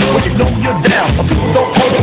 know you know you're down. Don't hold